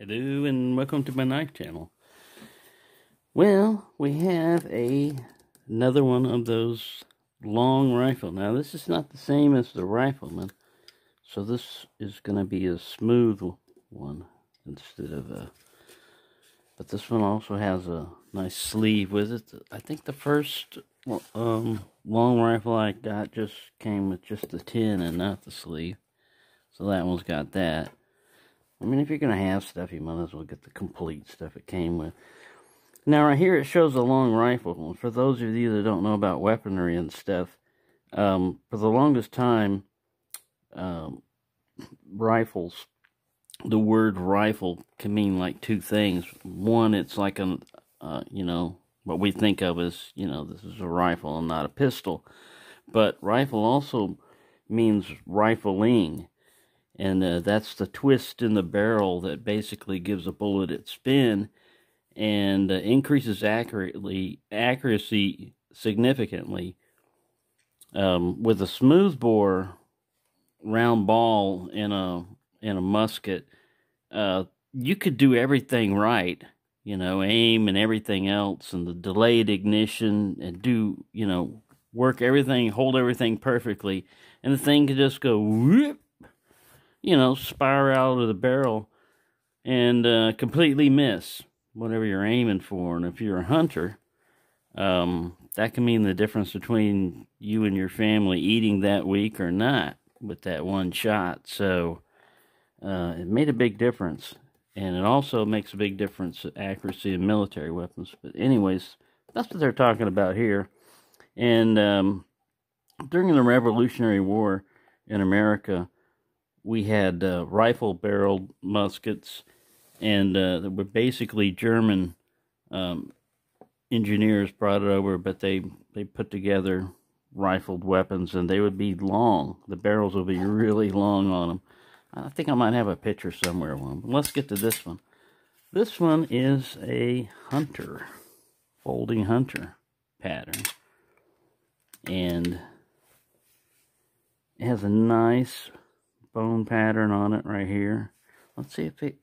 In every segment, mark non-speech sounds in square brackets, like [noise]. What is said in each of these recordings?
Hello and welcome to my knife channel. Well, we have a another one of those long rifle. Now this is not the same as the rifleman, so this is going to be a smooth one instead of a. But this one also has a nice sleeve with it. I think the first um, long rifle I got just came with just the tin and not the sleeve, so that one's got that. I mean, if you're going to have stuff, you might as well get the complete stuff it came with. Now, right here, it shows a long rifle. For those of you that don't know about weaponry and stuff, um, for the longest time, um, rifles, the word rifle can mean like two things. One, it's like a, uh, you know, what we think of as, you know, this is a rifle and not a pistol. But rifle also means rifling and uh, that's the twist in the barrel that basically gives a bullet its spin and uh, increases accurately accuracy significantly. Um, with a smoothbore round ball in a in a musket, uh, you could do everything right, you know, aim and everything else, and the delayed ignition, and do you know work everything, hold everything perfectly, and the thing could just go whoop you know, spiral out of the barrel and uh, completely miss whatever you're aiming for. And if you're a hunter, um, that can mean the difference between you and your family eating that week or not with that one shot. So uh, it made a big difference. And it also makes a big difference accuracy in military weapons. But anyways, that's what they're talking about here. And um, during the Revolutionary War in America, we had uh, rifle barreled muskets, and uh, they were basically German um, engineers brought it over, but they, they put together rifled weapons, and they would be long. The barrels would be [laughs] really long on them. I think I might have a picture somewhere of one. But let's get to this one. This one is a hunter, folding hunter pattern. And it has a nice bone pattern on it right here. Let's see if it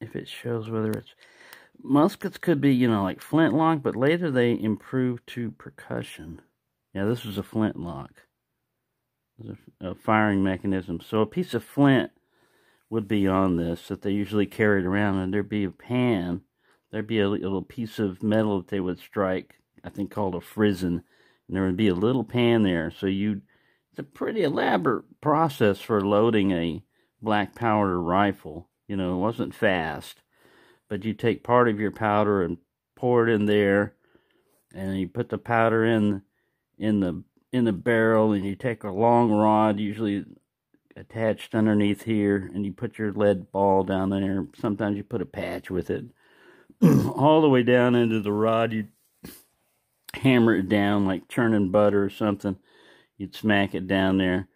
if it shows whether it's muskets could be you know like flintlock, but later they improved to percussion. Yeah, this was a flintlock. A, a firing mechanism. So a piece of flint would be on this that they usually carried around, and there'd be a pan. There'd be a, a little piece of metal that they would strike, I think called a frizzen, and there would be a little pan there. So you'd it's a pretty elaborate process for loading a black powder rifle. You know, it wasn't fast, but you take part of your powder and pour it in there, and you put the powder in in the in the barrel, and you take a long rod, usually attached underneath here, and you put your lead ball down there. Sometimes you put a patch with it, [clears throat] all the way down into the rod. You hammer it down like churning butter or something You'd smack it down there.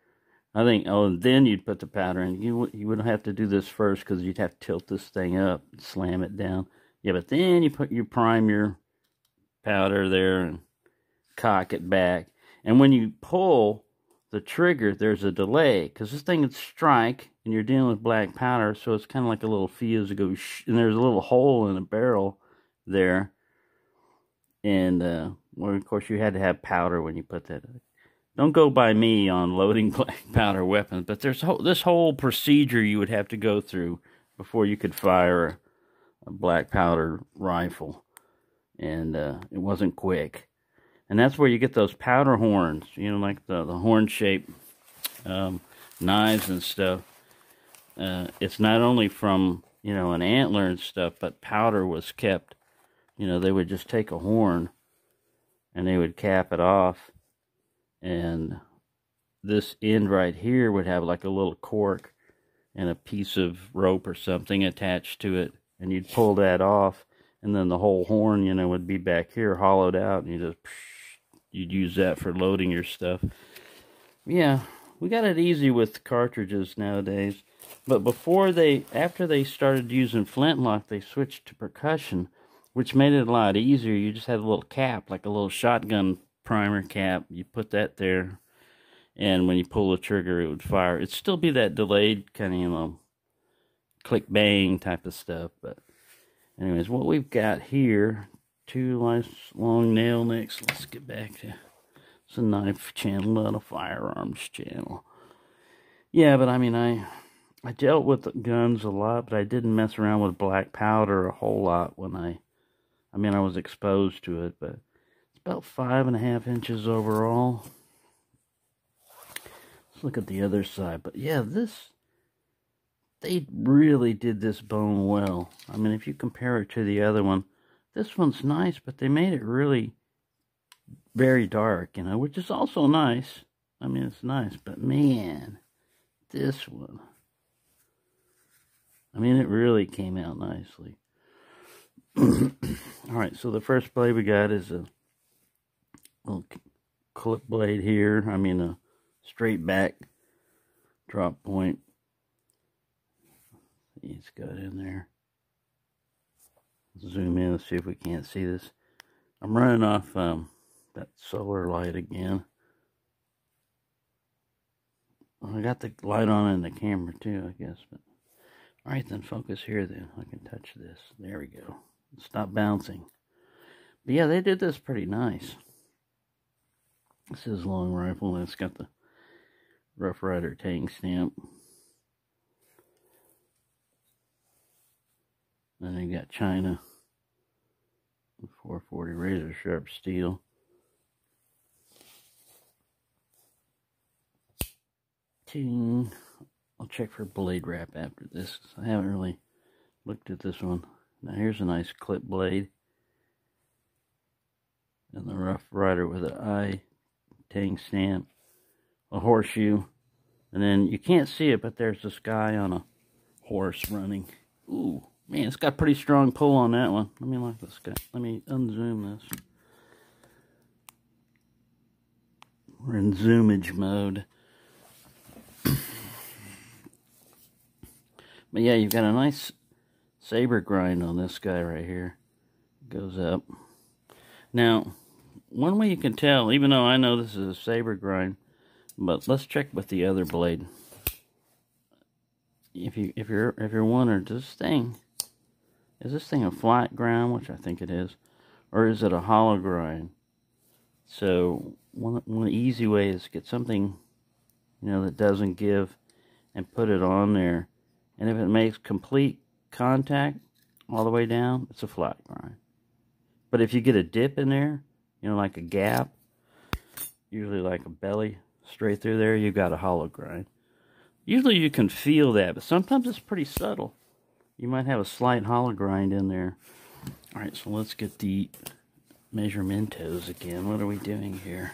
I think, oh, and then you'd put the powder in. You, you wouldn't have to do this first because you'd have to tilt this thing up, and slam it down. Yeah, but then you put you prime your powder there and cock it back. And when you pull the trigger, there's a delay because this thing would strike and you're dealing with black powder, so it's kind of like a little fuse goes, and there's a little hole in the barrel there. And, uh, well, of course, you had to have powder when you put that don't go by me on loading [laughs] black powder weapons, but there's this whole procedure you would have to go through before you could fire a, a black powder rifle, and uh, it wasn't quick. And that's where you get those powder horns, you know, like the, the horn shaped um, knives and stuff. Uh, it's not only from, you know, an antler and stuff, but powder was kept. You know, they would just take a horn and they would cap it off and this end right here would have like a little cork and a piece of rope or something attached to it. And you'd pull that off. And then the whole horn you know would be back here hollowed out. And you just you'd use that for loading your stuff. Yeah we got it easy with cartridges nowadays. But before they after they started using flintlock they switched to percussion which made it a lot easier. You just had a little cap like a little shotgun primer cap. You put that there, and when you pull the trigger, it would fire. It'd still be that delayed kind of, you know, click bang type of stuff. But anyways, what we've got here, two nice long nail nicks. Let's get back to it's a knife channel, not a firearms channel. Yeah, but I mean, I I dealt with guns a lot, but I didn't mess around with black powder a whole lot when I, I mean, I was exposed to it, but about five and a half inches overall. Let's look at the other side. But yeah, this, they really did this bone well. I mean, if you compare it to the other one, this one's nice, but they made it really very dark, you know, which is also nice. I mean, it's nice, but man, this one. I mean, it really came out nicely. [clears throat] All right, so the first blade we got is a little clip blade here. I mean, a straight back drop point. It's got in there. Zoom in, let's see if we can't see this. I'm running off um, that solar light again. I got the light on in the camera too, I guess. But all right, then focus here. Then I can touch this. There we go. Stop bouncing. But yeah, they did this pretty nice. This is long rifle, and it's got the Rough Ryder tang stamp. And then you got China. 440 razor sharp steel. Ting. I'll check for blade rap after this. I haven't really looked at this one. Now here's a nice clip blade. And the Rough Ryder with an eye tang stamp. A horseshoe. And then you can't see it, but there's this guy on a horse running. Ooh, man, it's got pretty strong pull on that one. Let me look this guy. Let me unzoom this. We're in zoomage mode. [clears throat] But yeah, you've got a nice saber grind on this guy right here. Goes up. Now, one way you can tell, even though I know this is a saber grind, but let's check with the other blade. If you if you're if you're wondering, does this thing is this thing a flat grind, which I think it is, or is it a hollow grind? So one one easy way is get something, you know, that doesn't give, and put it on there and if it makes complete contact all the way down, it's a flat grind. But if you get a dip in there, you know, like a gap, usually like a belly straight through there, you've got a hollow grind. Usually you can feel that, but sometimes it's pretty subtle. You might have a slight hollow grind in there. All right, so let's get the measurementos again. What are we doing here?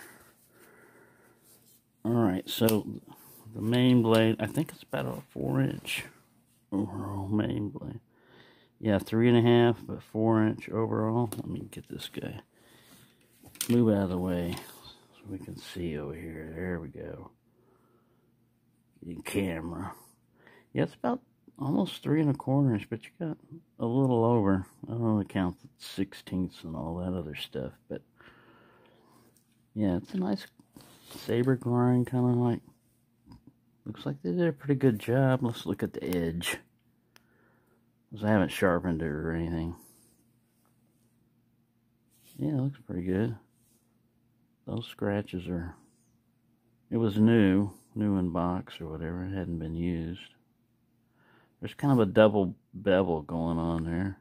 All right, so the main blade, I think it's about a four inch overall main blade. Yeah, three and a half, but four inch overall. Let me get this guy. Move out of the way so we can see over here. There we go. In camera. Yeah, it's about almost three and a quarter inch, but you got a little over. I don't really count the sixteenths and all that other stuff, but yeah, it's a nice saber grind, kind of like Looks like they did a pretty good job. Let's look at the edge. Because I haven't sharpened it or anything. Yeah, it looks pretty good. Those scratches are... It was new, new in box or whatever. It hadn't been used. There's kind of a double bevel going on there.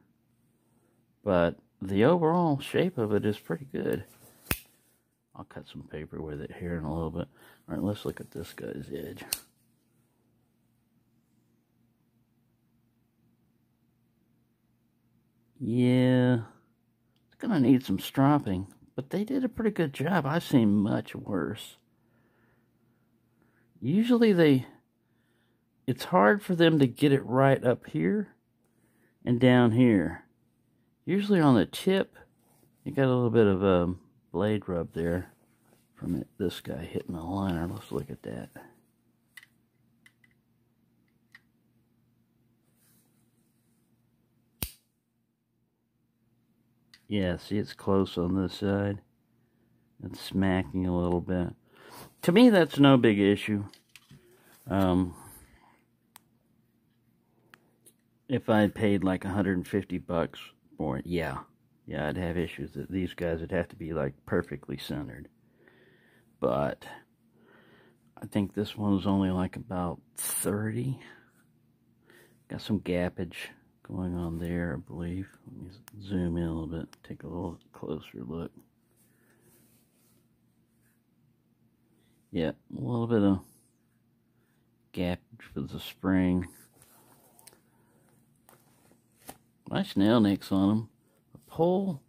But the overall shape of it is pretty good. I'll cut some paper with it here in a little bit. All right, let's look at this guy's edge. Yeah, it's to need some stropping, but they did a pretty good job. I've seen much worse. Usually they, it's hard for them to get it right up here and down here. Usually on the tip, you got a little bit of a blade rub there from it, this guy hitting the liner. Let's look at that. Yeah, see it's close on this side. It's smacking a little bit. To me, that's no big issue. Um, if I paid like 150 bucks for it, yeah, yeah, I'd have issues. That these guys would have to be like perfectly centered. But I think this one's only like about 30. Got some gappage going on there, I believe. Let me zoom in a little bit, take a little closer look. Yeah, a little bit of gap for the spring. Nice nail nicks on them. The pole,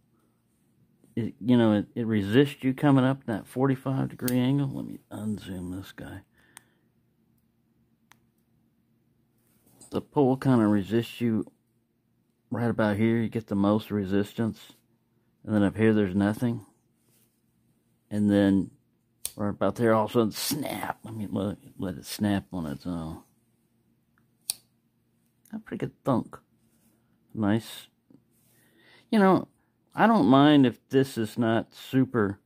it, you know, it, it resists you coming up that 45 degree angle. Let me unzoom this guy. The pole kind of resists you right about here. You get the most resistance. And then up here, there's nothing. And then right about there, all of a sudden, snap. Let me let, let it snap on its own. A pretty good thunk nice. You know, I don't mind if this is not super,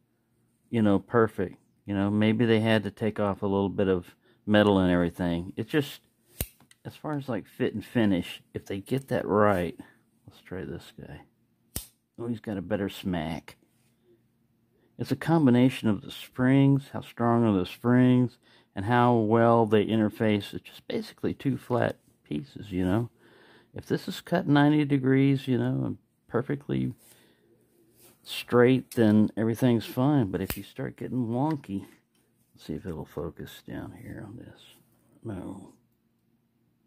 you know, perfect. You know, maybe they had to take off a little bit of metal and everything. It's just, as far as like fit and finish, if they get that right, let's try this guy. Oh, he's got a better smack. It's a combination of the springs, how strong are the springs, and how well they interface. It's just basically two flat pieces, you know if this is cut 90 degrees, you know, perfectly straight, then everything's fine. But if you start getting wonky, let's see if it'll focus down here on this. No.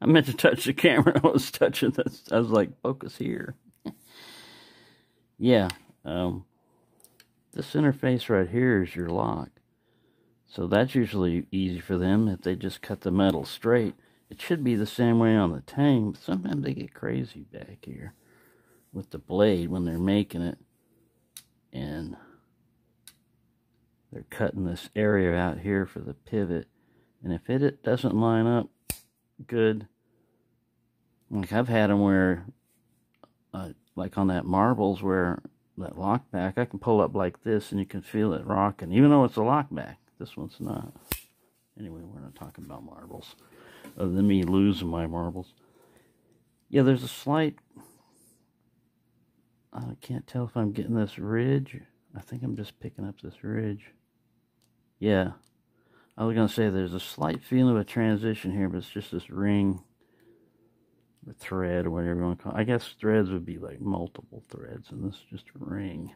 I meant to touch the camera. [laughs] I was touching this. I was like, focus here. yeah. Um, this interface right here is your lock. So that's usually easy for them if they just cut the metal straight. It should be the same way on the tank, but sometimes they get crazy back here with the blade when they're making it. And they're cutting this area out here for the pivot. And if it doesn't line up good, like I've had them where, uh, like on that marbles where that lockback, I can pull up like this and you can feel it rocking, even though it's a lockback. This one's not. Anyway, we're not talking about marbles other than me losing my marbles. Yeah, there's a slight... I can't tell if I'm getting this ridge. I think I'm just picking up this ridge. Yeah. I was going to say there's a slight feeling of a transition here, but it's just this ring or thread or whatever you want to call it. I guess threads would be like multiple threads, and this is just a ring.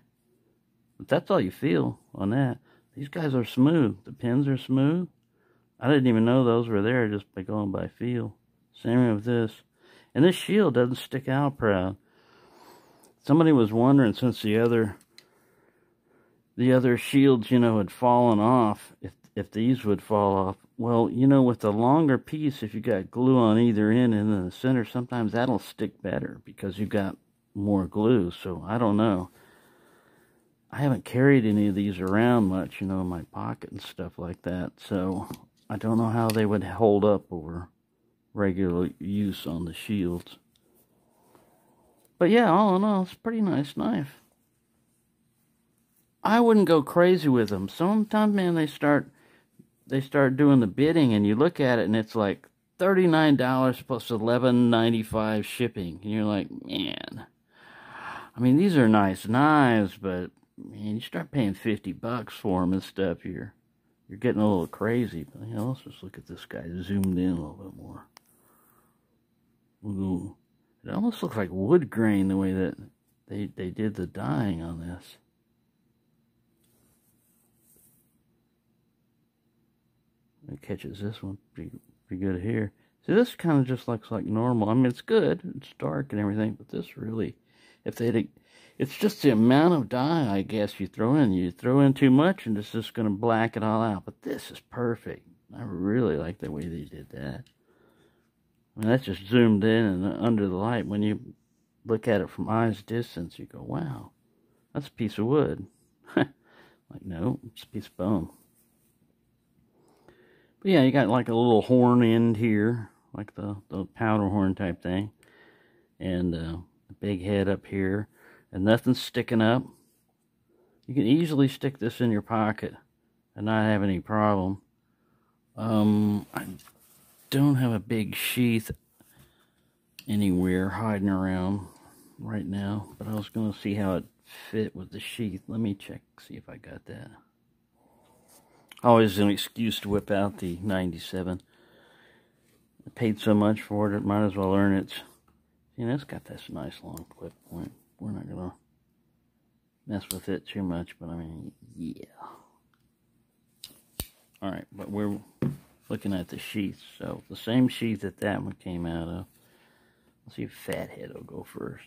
But that's all you feel on that. These guys are smooth. The pins are smooth. I didn't even know those were there just by going by feel. Same with this. And this shield doesn't stick out proud. Somebody was wondering since the other the other shields, you know, had fallen off, if if these would fall off. Well, you know, with the longer piece, if you got glue on either end and in the center, sometimes that'll stick better because you've got more glue. So I don't know. I haven't carried any of these around much, you know, in my pocket and stuff like that. So I don't know how they would hold up over regular use on the shields. But yeah, all in all, it's a pretty nice knife. I wouldn't go crazy with them. Sometimes, man, they start they start doing the bidding, and you look at it, and it's like thirty nine dollars plus eleven ninety five shipping, and you're like, man. I mean, these are nice knives, but man, you start paying fifty bucks for them and stuff here you're getting a little crazy. But, you know, let's just look at this guy zoomed in a little bit more. Ooh. It almost looks like wood grain the way that they, they did the dyeing on this. It catches this one pretty, pretty good here. See, this kind of just looks like normal. I mean, it's good. It's dark and everything, but this really, if they'd it's just the amount of dye, I guess, you throw in. You throw in too much, and it's just going to black it all out. But this is perfect. I really like the way they did that. I mean, that's just zoomed in and under the light. When you look at it from eyes distance, you go, wow, that's a piece of wood. [laughs] like, no, it's a piece of bone. Yeah, you got like a little horn end here, like the, the powder horn type thing. And uh, a big head up here and nothing's sticking up. You can easily stick this in your pocket and not have any problem. Um, I don't have a big sheath. anywhere hiding around right now, but I was going to see how it fit with the sheath. Let me check, see if I got that. Always an excuse to whip out the 97. I paid so much for it, it might as well earn its. You know, it's got this nice long clip point. We're not going to mess with it too much, but I mean, yeah. Alright, but we're looking at the sheath. So, the same sheath that that one came out of. Let's see if Fathead will go first.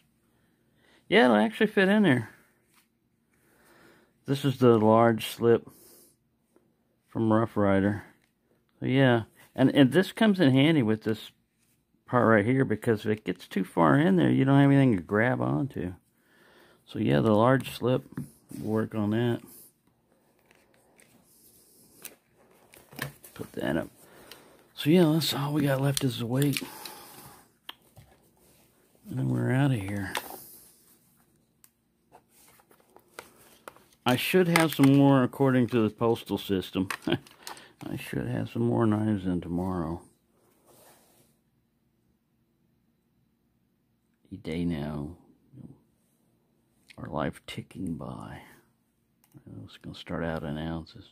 Yeah, it'll actually fit in there. This is the large slip from Rough Ryder. So yeah, and, and this comes in handy with this part right here because if it gets too far in there, you don't have anything to grab onto. So yeah, the large slip, work on that. Put that up. So yeah, that's all we got left is the weight. And then we're out of here. I should have some more according to the postal system. [laughs] I should have some more knives in tomorrow. Day now. Our life ticking by. It's going to start out in ounces.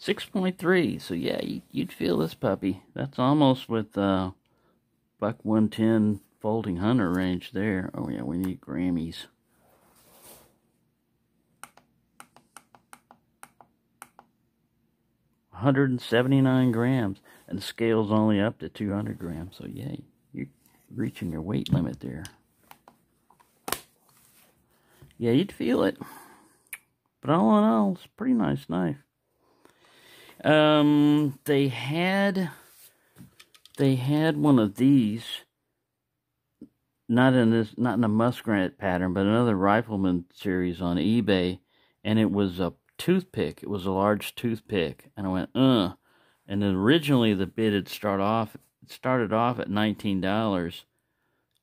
6.3. So yeah, you'd feel this puppy. That's almost with uh, buck 110 folding hunter range there. Oh yeah, we need Grammys. 179 grams, and the scale's only up to 200 grams. So, yeah, you're reaching your weight limit there. Yeah, you'd feel it. But all in all, it's a pretty nice knife. Um, they had, they had one of these, not in this, not in a muskrat pattern, but another rifleman series on eBay, and it was a toothpick. It was a large toothpick, and I went, uh. And originally the bid had start off started off at nineteen dollars,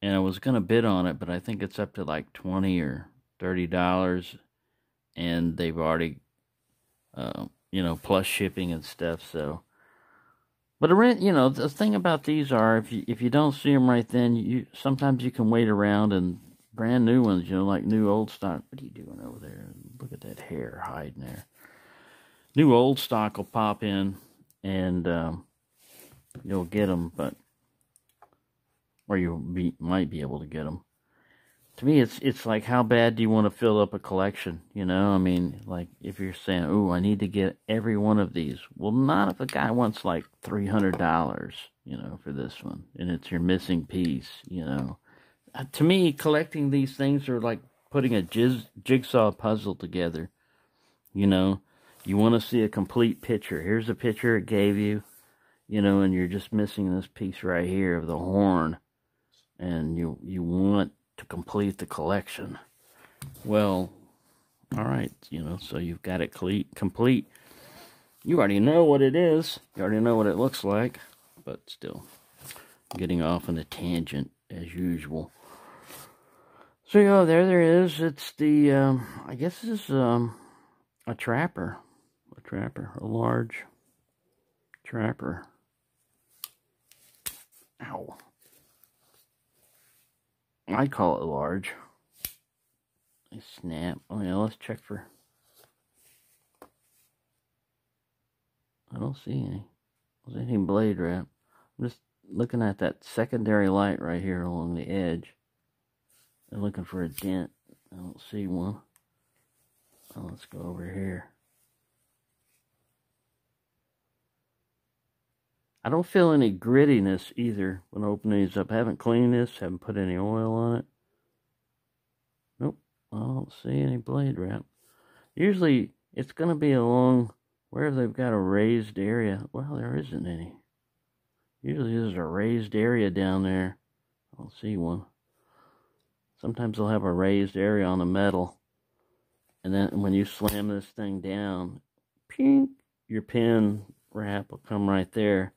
and I was gonna bid on it, but I think it's up to like twenty or thirty dollars, and they've already, uh, you know, plus shipping and stuff. So, but a rent, you know, the thing about these are if you if you don't see them right then, you sometimes you can wait around and brand new ones, you know, like new old stock. What are you doing over there? Look at that hair hiding there. New old stock will pop in, and um, you'll get them, but or you be, might be able to get them. To me, it's it's like how bad do you want to fill up a collection? You know, I mean, like if you're saying, "Oh, I need to get every one of these," well, not if a guy wants like three hundred dollars, you know, for this one, and it's your missing piece, you know uh, to me, collecting these things are like putting a jiz, jigsaw puzzle together. You know, you want to see a complete picture. Here's a picture it gave you, you know, and you're just missing this piece right here of the horn, and you you want to complete the collection. Well, all right, you know, so you've got it complete. You already know what it is. You already know what it looks like, but still, getting off on a tangent as usual. So yeah, there there is. It's the um, I guess this is um, a trapper, a trapper, a large trapper. Ow. I call it large. I snap. Oh yeah, let's check for. I don't see any. There's any blade rap. I'm just looking at that secondary light right here along the edge. I'm looking for a dent. I don't see one. Oh, let's go over here. I don't feel any grittiness either when opening these up. I haven't cleaned this, haven't put any oil on it. Nope, I don't see any blade rap. Usually it's going to be along where they've got a raised area. Well, there isn't any. Usually there's a raised area down there. I don't see one. Sometimes they'll have a raised area on the metal. And then when you slam this thing down, pink, your pin wrap will come right there.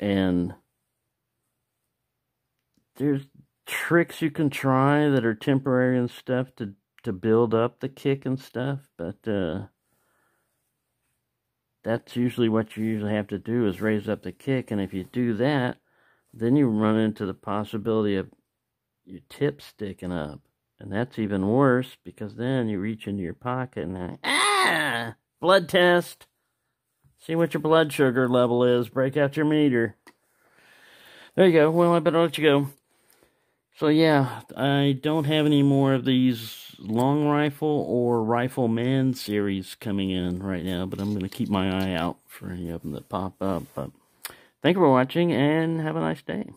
And there's tricks you can try that are temporary and stuff to, to build up the kick and stuff. But uh, that's usually what you usually have to do is raise up the kick. And if you do that, then you run into the possibility of your tip sticking up. And that's even worse because then you reach into your pocket and ah, blood test. See what your blood sugar level is. Break out your meter. There you go. Well, I better let you go. So yeah, I don't have any more of these long rifle or rifleman series coming in right now, but I'm going to keep my eye out for any of them that pop up. But thank you for watching and have a nice day.